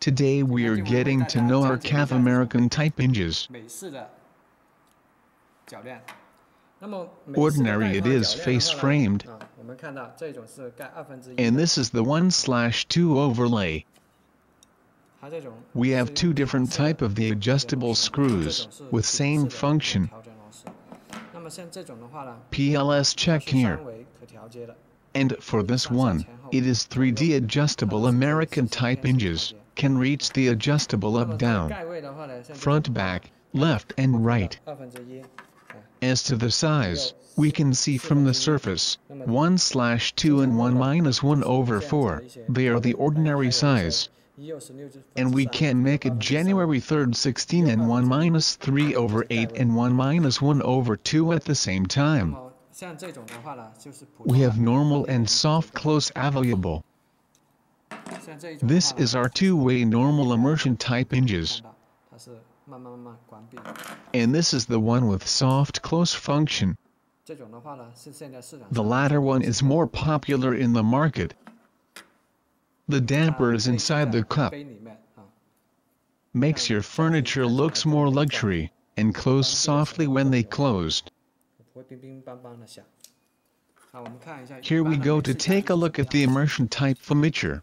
Today we are getting to know our Kav American type hinges. Ordinary it is face framed, and this is the 1 slash 2 overlay. We have two different type of the adjustable screws, with same function. PLS check here. And for this one, it is 3D adjustable American type hinges can reach the adjustable up-down, front-back, left and right. As to the size, we can see from the surface, 1 slash 2 and 1 minus 1 over 4, they are the ordinary size. And we can make it January 3rd 16 and 1 minus 3 over 8 and 1 minus 1 over 2 at the same time. We have normal and soft close available. This is our two-way normal immersion type hinges. And this is the one with soft close function. The latter one is more popular in the market. The damper is inside the cup. Makes your furniture looks more luxury and close softly when they closed. Here we go to take a look at the immersion type furniture.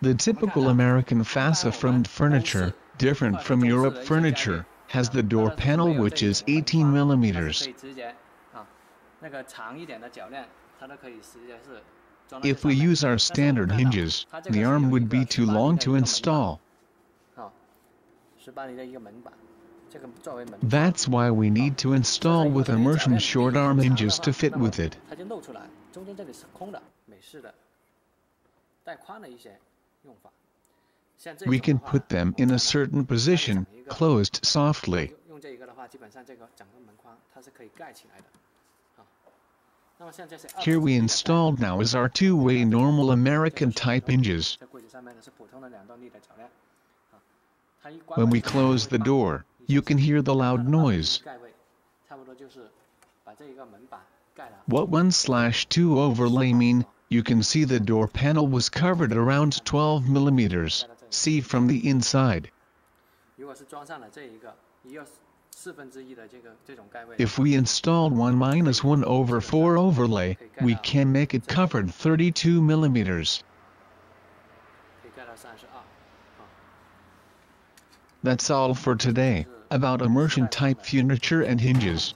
The typical American fasa-framed furniture, different from Europe furniture, has the door panel which is 18 millimeters. If we use our standard hinges, the arm would be too long to install. That's why we need to install with immersion short arm hinges to fit with it. 它就露出来，中间这里是空的，美式的带宽的一些用法。像这 We 种 can 的话 put them in a certain position, closed softly. 用用这一个的话，基本上这个整个门框它是可以盖起来的。啊，那么像这些二 Here 分 we 之一的 installed now is our two-way normal American type hinges. 这柜子上面的是普通的两动力的铰链。啊，它一关 When 门 we close the door, you can hear the loud noise. What 1 slash 2 overlay mean, you can see the door panel was covered around 12 millimeters. See from the inside. If we installed 1 minus 1 over 4 overlay, we can make it covered 32 millimeters. That's all for today, about immersion type furniture and hinges.